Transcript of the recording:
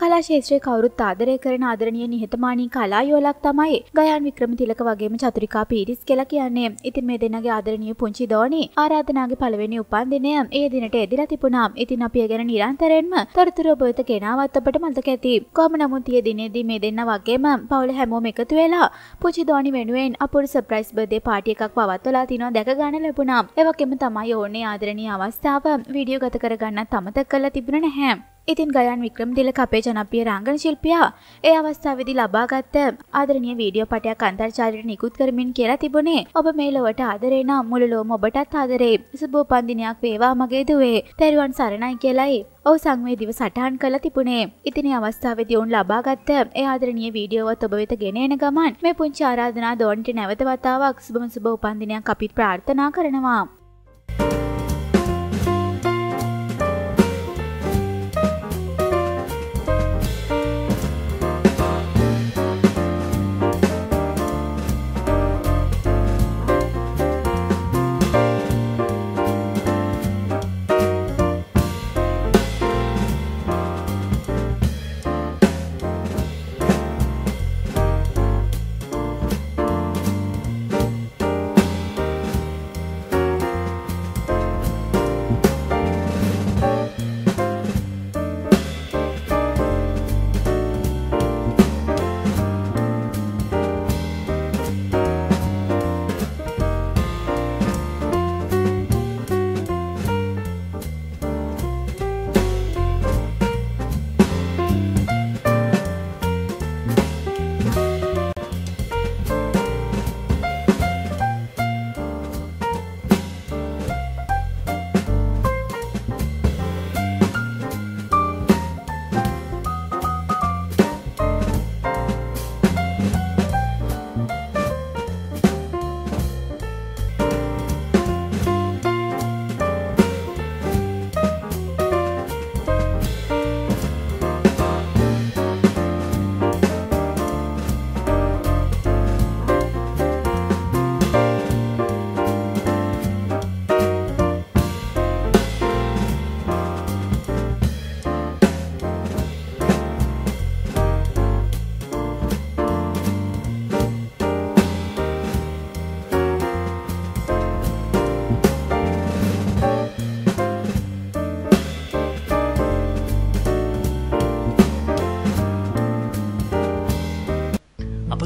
කලා ශේත්‍රය කවරුත් ආදරය කරන ආදරණය නිහතමානී කලා යෝලක් තමයි ගයන් වික්‍රම තිලක වගේම චතුරිකා පිරිස් කෙල කියන්නේ. ඉතින් මේ දෙන්නගේ ආදරණය පුංචි දෝනි ආරාධනාගේ පළවෙනි උපන්දිනය ඒ දිනට එදිලා තිබුණා. ඉතින් අපි ගැන නිරන්තරයෙන්ම තොරතුරු ඔබත කෙනාවත් අපට මතක ඇති. කොහොම නමුත් ඊයේ දිනේදී මේ දෙන්න වගේම පවුල හැමෝම එකතු වෙලා පුංචි දෝනි වෙනුවෙන් අපුරු සර්ප්‍රයිස් බර්ත්ඩේ පාටි එකක් පවත්වලා තිනවා දැක ගන්න ලැබුණා. ඒ වගේම තමයි ඕනේ ආදරණීය අවස්ථාව වීඩියෝ ගත කරගන්නත් අමතක කරලා තිබුණ නැහැ. ඉතින් ගයන් වික්‍රම තිලක අපේ ජනප්‍රිය රංගන ශිල්පියා ඒ අවස්ථාවේදී ලබාගත්ත ආදරණීය වීඩියෝ පටයක් අන්තර්ජාලයට නිකුත් කරමින් කියලා තිබුණේ. ඔබ මේ ලොවට ආදරේ නම් මුළු ලොවම ඔබටත් ආදරේ. සුබ උපන්දිනයක් වේවා මගේ දුවේ. තෙරුවන් සරණයි කියලයි ඔහු සංවේදීව සටහන් කළ තිබුණේ. ඉතින් අවස්ථාවේදී ඔවුන් ලබාගත්ත ඒ ආදරණීය වීඩියෝවත් ඔබ වෙත ගෙන එන ගමන් මේ පුංචි ආරාධනා දෝන්ට නැවත වතාවක් සුබම සුබ උපන්දිනයක් අපිත් ප්‍රාර්ථනා කරනවා.